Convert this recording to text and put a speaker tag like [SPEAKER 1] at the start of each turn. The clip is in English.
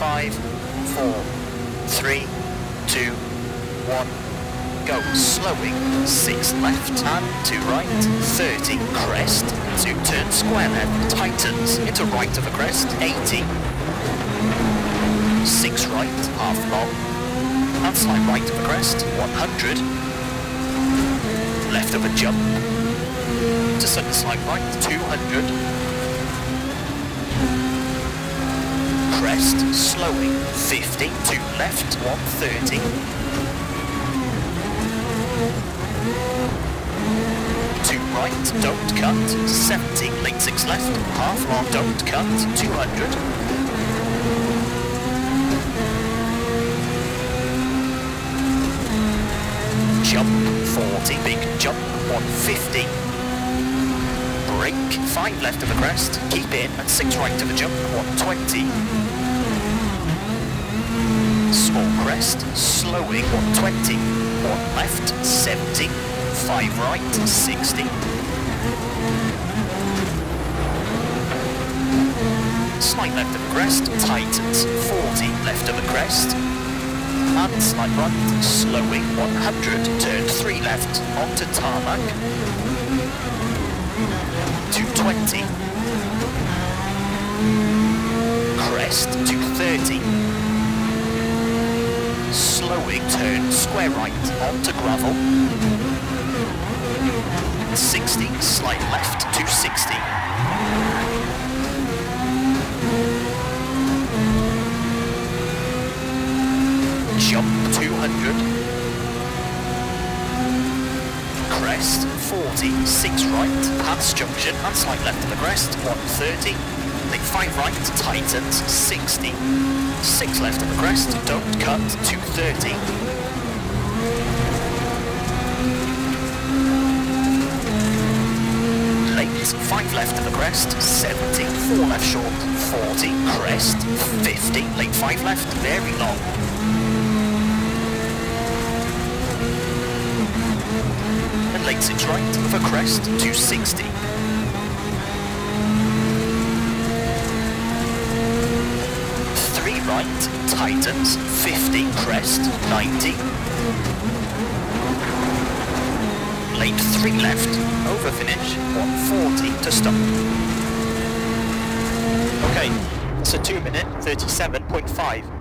[SPEAKER 1] five, four, three, two, one. Go. Slowing, six left. And two right, 30, crest, two turn square left, tightens into right of a crest, 80, six right, half long, and slide right of a crest, 100, left of a jump, to sudden slide right, 200, crest, slowing, 50, to left, 130, two right, don't cut, 70, late six left, half long, don't cut, 200, jump, 40, big jump, 150, brake, 5 left of the crest, keep in, and 6 right of the jump, 120, crest, slowing, 120, 1 left, 70, 5 right, 60, slight left of the crest, tightens, 40 left of the crest, and slight right, slowing 100, turn 3 left, onto tarmac, 220, crest 230, turn square right, onto gravel, 60, slight left, 260, jump 200 crest 40 6 right pass junction and slight left of the crest 130 make 5 right tightens 60 6 left of the crest don't cut 230 late 5 left of the crest 70 4 left short 40 crest 50 late 5 left very long. And late 6 right for crest 260 3 right tightens 50 crest 90 late 3 left over finish 140 to stop okay it's a 2 minute 37.5